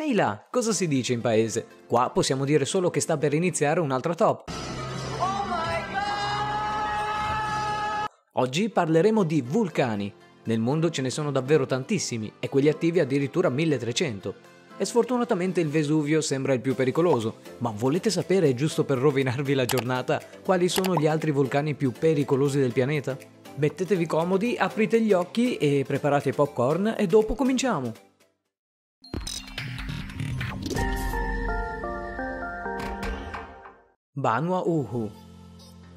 Ehi là, cosa si dice in paese? Qua possiamo dire solo che sta per iniziare un'altra top. Oggi parleremo di vulcani. Nel mondo ce ne sono davvero tantissimi e quelli attivi addirittura 1300 e sfortunatamente il Vesuvio sembra il più pericoloso. Ma volete sapere, giusto per rovinarvi la giornata, quali sono gli altri vulcani più pericolosi del pianeta? Mettetevi comodi, aprite gli occhi e preparate i popcorn e dopo cominciamo! Banua Uhu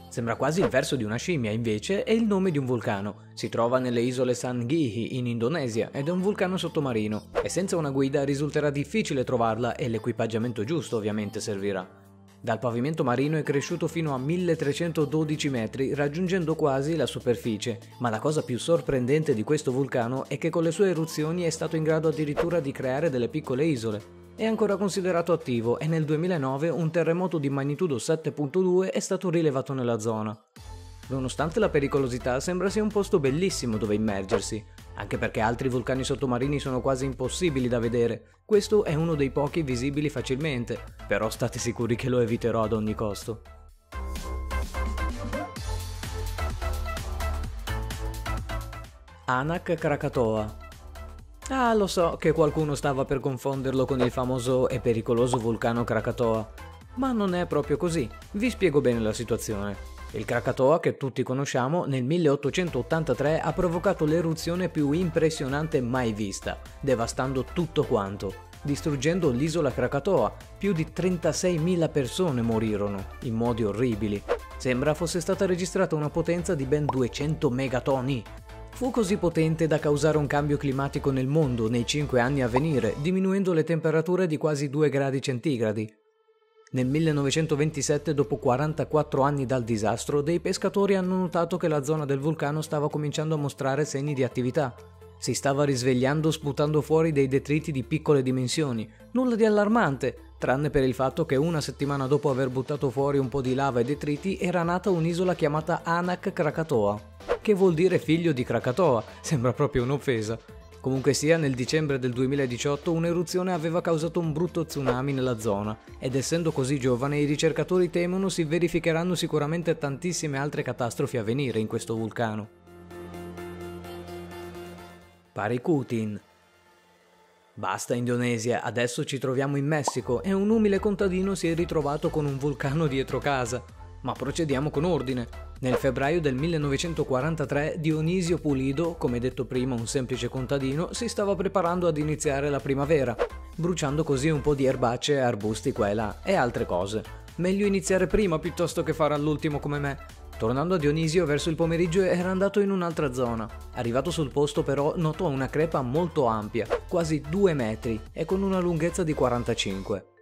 Sembra quasi il verso di una scimmia, invece è il nome di un vulcano. Si trova nelle isole Sangihi in Indonesia ed è un vulcano sottomarino e senza una guida risulterà difficile trovarla e l'equipaggiamento giusto ovviamente servirà. Dal pavimento marino è cresciuto fino a 1312 metri, raggiungendo quasi la superficie, ma la cosa più sorprendente di questo vulcano è che con le sue eruzioni è stato in grado addirittura di creare delle piccole isole. È ancora considerato attivo e nel 2009 un terremoto di magnitudo 7.2 è stato rilevato nella zona. Nonostante la pericolosità sembra sia un posto bellissimo dove immergersi, anche perché altri vulcani sottomarini sono quasi impossibili da vedere. Questo è uno dei pochi visibili facilmente, però state sicuri che lo eviterò ad ogni costo. Anak Krakatoa Ah, lo so che qualcuno stava per confonderlo con il famoso e pericoloso vulcano Krakatoa, ma non è proprio così. Vi spiego bene la situazione. Il Krakatoa, che tutti conosciamo, nel 1883 ha provocato l'eruzione più impressionante mai vista, devastando tutto quanto, distruggendo l'isola Krakatoa. Più di 36.000 persone morirono, in modi orribili. Sembra fosse stata registrata una potenza di ben 200 megatoni, Fu così potente da causare un cambio climatico nel mondo nei cinque anni a venire, diminuendo le temperature di quasi 2 gradi centigradi. Nel 1927, dopo 44 anni dal disastro, dei pescatori hanno notato che la zona del vulcano stava cominciando a mostrare segni di attività. Si stava risvegliando sputando fuori dei detriti di piccole dimensioni, nulla di allarmante, tranne per il fatto che una settimana dopo aver buttato fuori un po' di lava e detriti era nata un'isola chiamata Anak Krakatoa che vuol dire figlio di Krakatoa, sembra proprio un'offesa. Comunque sia, nel dicembre del 2018 un'eruzione aveva causato un brutto tsunami nella zona ed essendo così giovane i ricercatori temono si verificheranno sicuramente tantissime altre catastrofi a venire in questo vulcano. Parikutin Basta Indonesia, adesso ci troviamo in Messico e un umile contadino si è ritrovato con un vulcano dietro casa. Ma procediamo con ordine. Nel febbraio del 1943 Dionisio Pulido, come detto prima un semplice contadino, si stava preparando ad iniziare la primavera, bruciando così un po' di erbacce arbusti qua e là e altre cose. Meglio iniziare prima piuttosto che fare all'ultimo come me. Tornando a Dionisio verso il pomeriggio era andato in un'altra zona. Arrivato sul posto però notò una crepa molto ampia, quasi 2 metri e con una lunghezza di 45.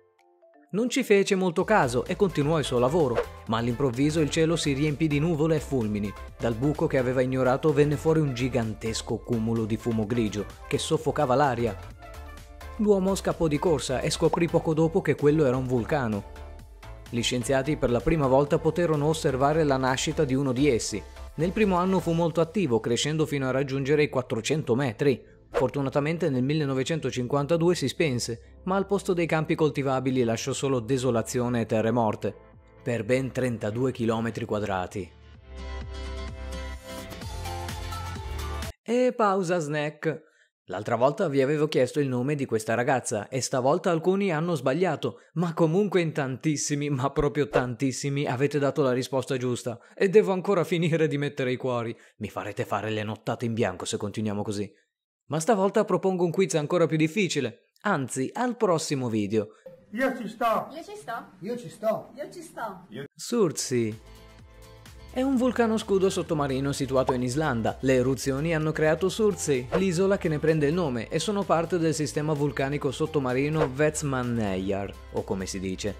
Non ci fece molto caso e continuò il suo lavoro, ma all'improvviso il cielo si riempì di nuvole e fulmini. Dal buco che aveva ignorato venne fuori un gigantesco cumulo di fumo grigio che soffocava l'aria. L'uomo scappò di corsa e scoprì poco dopo che quello era un vulcano. Gli scienziati per la prima volta poterono osservare la nascita di uno di essi. Nel primo anno fu molto attivo, crescendo fino a raggiungere i 400 metri. Fortunatamente nel 1952 si spense, ma al posto dei campi coltivabili lasciò solo desolazione e terre morte, per ben 32 km quadrati. E pausa snack. L'altra volta vi avevo chiesto il nome di questa ragazza e stavolta alcuni hanno sbagliato, ma comunque in tantissimi, ma proprio tantissimi, avete dato la risposta giusta e devo ancora finire di mettere i cuori. Mi farete fare le nottate in bianco se continuiamo così. Ma stavolta propongo un quiz ancora più difficile. Anzi, al prossimo video. Io ci sto. Io ci sto. Io ci sto. Io ci sto. Surzi. È un vulcano scudo sottomarino situato in Islanda. Le eruzioni hanno creato Surzi, l'isola che ne prende il nome, e sono parte del sistema vulcanico sottomarino Vetsmaneyjar, o come si dice.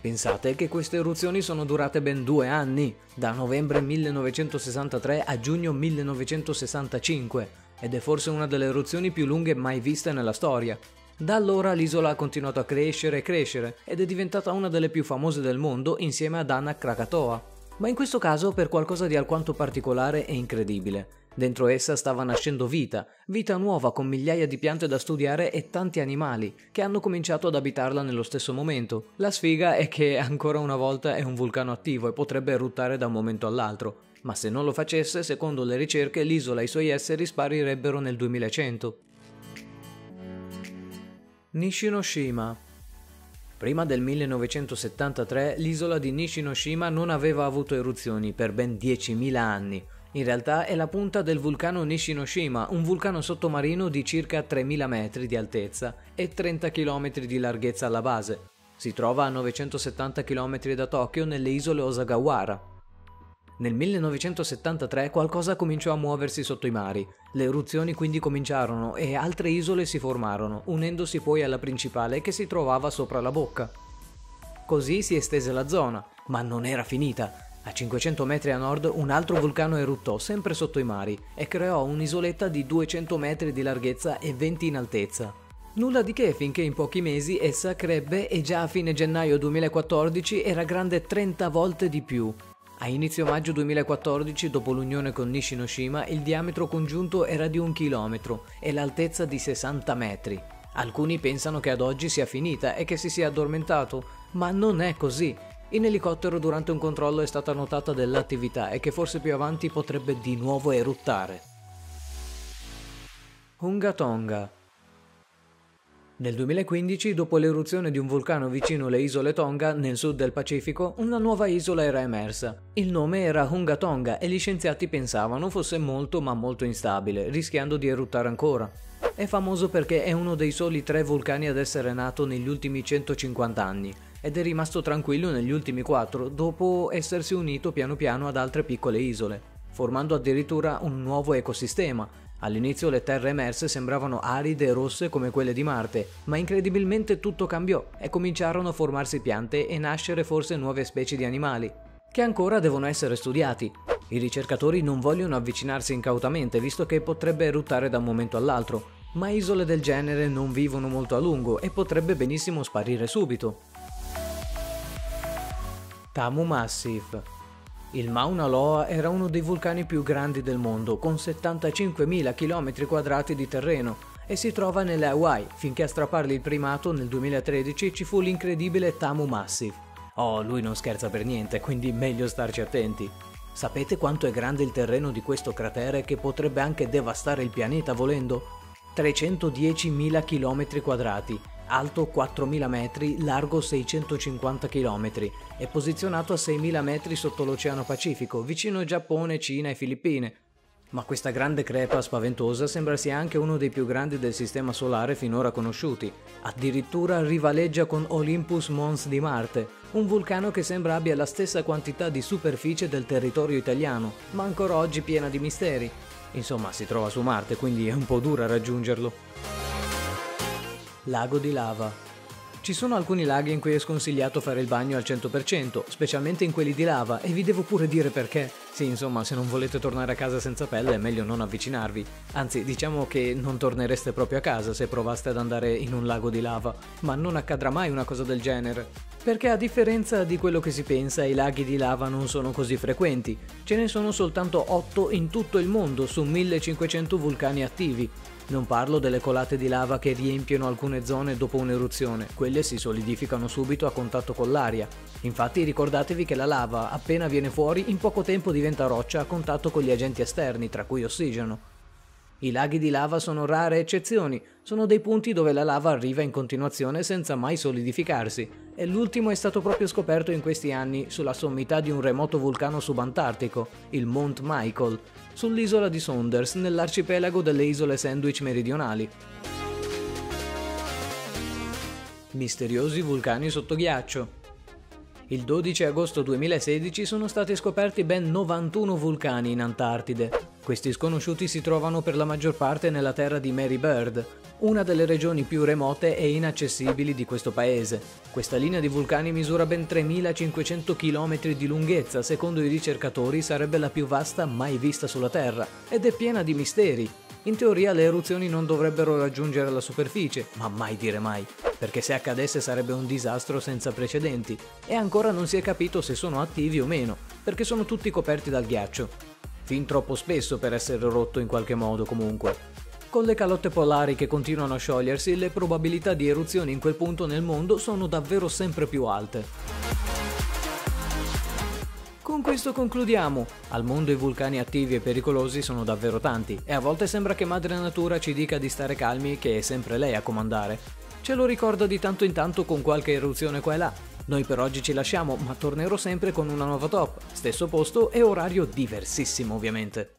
Pensate che queste eruzioni sono durate ben due anni, da novembre 1963 a giugno 1965 ed è forse una delle eruzioni più lunghe mai viste nella storia. Da allora l'isola ha continuato a crescere e crescere ed è diventata una delle più famose del mondo insieme ad Anak Krakatoa. Ma in questo caso per qualcosa di alquanto particolare e incredibile. Dentro essa stava nascendo vita, vita nuova con migliaia di piante da studiare e tanti animali che hanno cominciato ad abitarla nello stesso momento. La sfiga è che ancora una volta è un vulcano attivo e potrebbe eruttare da un momento all'altro, ma se non lo facesse, secondo le ricerche, l'isola e i suoi esseri sparirebbero nel 2100. Nishinoshima Prima del 1973 l'isola di Nishinoshima non aveva avuto eruzioni per ben 10.000 anni. In realtà è la punta del vulcano Nishinoshima, un vulcano sottomarino di circa 3.000 metri di altezza e 30 km di larghezza alla base. Si trova a 970 km da Tokyo nelle isole Osagawara. Nel 1973 qualcosa cominciò a muoversi sotto i mari, le eruzioni quindi cominciarono e altre isole si formarono, unendosi poi alla principale che si trovava sopra la bocca. Così si estese la zona, ma non era finita. A 500 metri a nord un altro vulcano eruttò sempre sotto i mari e creò un'isoletta di 200 metri di larghezza e 20 in altezza. Nulla di che finché in pochi mesi essa crebbe e già a fine gennaio 2014 era grande 30 volte di più, a inizio maggio 2014, dopo l'unione con Nishinoshima, il diametro congiunto era di un chilometro e l'altezza di 60 metri. Alcuni pensano che ad oggi sia finita e che si sia addormentato, ma non è così. In elicottero durante un controllo è stata notata dell'attività e che forse più avanti potrebbe di nuovo eruttare. Hunga Tonga nel 2015, dopo l'eruzione di un vulcano vicino alle isole Tonga, nel sud del Pacifico, una nuova isola era emersa. Il nome era Hunga Tonga e gli scienziati pensavano fosse molto ma molto instabile, rischiando di eruttare ancora. È famoso perché è uno dei soli tre vulcani ad essere nato negli ultimi 150 anni ed è rimasto tranquillo negli ultimi quattro dopo essersi unito piano piano ad altre piccole isole, formando addirittura un nuovo ecosistema All'inizio le terre emerse sembravano aride e rosse come quelle di Marte, ma incredibilmente tutto cambiò e cominciarono a formarsi piante e nascere forse nuove specie di animali, che ancora devono essere studiati. I ricercatori non vogliono avvicinarsi incautamente visto che potrebbe eruttare da un momento all'altro, ma isole del genere non vivono molto a lungo e potrebbe benissimo sparire subito. Tamu Massif il Mauna Loa era uno dei vulcani più grandi del mondo, con 75.000 km2 di terreno, e si trova nelle Hawaii, finché a strappargli il primato nel 2013 ci fu l'incredibile Tamu Massif. Oh, lui non scherza per niente, quindi meglio starci attenti. Sapete quanto è grande il terreno di questo cratere che potrebbe anche devastare il pianeta volendo? 310.000 km2 alto 4.000 metri, largo 650 km e posizionato a 6.000 metri sotto l'Oceano Pacifico, vicino Giappone, Cina e Filippine. Ma questa grande crepa spaventosa sembra sia anche uno dei più grandi del sistema solare finora conosciuti. Addirittura rivaleggia con Olympus Mons di Marte, un vulcano che sembra abbia la stessa quantità di superficie del territorio italiano, ma ancora oggi piena di misteri. Insomma, si trova su Marte, quindi è un po' dura raggiungerlo. Lago di lava. Ci sono alcuni laghi in cui è sconsigliato fare il bagno al 100%, specialmente in quelli di lava, e vi devo pure dire perché. Sì, insomma, se non volete tornare a casa senza pelle è meglio non avvicinarvi. Anzi, diciamo che non tornereste proprio a casa se provaste ad andare in un lago di lava, ma non accadrà mai una cosa del genere. Perché a differenza di quello che si pensa, i laghi di lava non sono così frequenti. Ce ne sono soltanto 8 in tutto il mondo su 1500 vulcani attivi, non parlo delle colate di lava che riempiono alcune zone dopo un'eruzione, quelle si solidificano subito a contatto con l'aria. Infatti ricordatevi che la lava, appena viene fuori, in poco tempo diventa roccia a contatto con gli agenti esterni, tra cui ossigeno. I laghi di lava sono rare eccezioni, sono dei punti dove la lava arriva in continuazione senza mai solidificarsi, e l'ultimo è stato proprio scoperto in questi anni sulla sommità di un remoto vulcano subantartico, il Mount Michael, sull'isola di Saunders nell'arcipelago delle isole Sandwich meridionali. Misteriosi vulcani sotto ghiaccio. Il 12 agosto 2016 sono stati scoperti ben 91 vulcani in Antartide. Questi sconosciuti si trovano per la maggior parte nella terra di Mary Bird, una delle regioni più remote e inaccessibili di questo paese. Questa linea di vulcani misura ben 3500 km di lunghezza, secondo i ricercatori sarebbe la più vasta mai vista sulla Terra, ed è piena di misteri. In teoria le eruzioni non dovrebbero raggiungere la superficie, ma mai dire mai, perché se accadesse sarebbe un disastro senza precedenti, e ancora non si è capito se sono attivi o meno, perché sono tutti coperti dal ghiaccio. Fin troppo spesso per essere rotto in qualche modo comunque. Con le calotte polari che continuano a sciogliersi, le probabilità di eruzioni in quel punto nel mondo sono davvero sempre più alte. Con questo concludiamo. Al mondo i vulcani attivi e pericolosi sono davvero tanti e a volte sembra che Madre Natura ci dica di stare calmi che è sempre lei a comandare. Ce lo ricorda di tanto in tanto con qualche eruzione qua e là. Noi per oggi ci lasciamo, ma tornerò sempre con una nuova top, stesso posto e orario diversissimo ovviamente.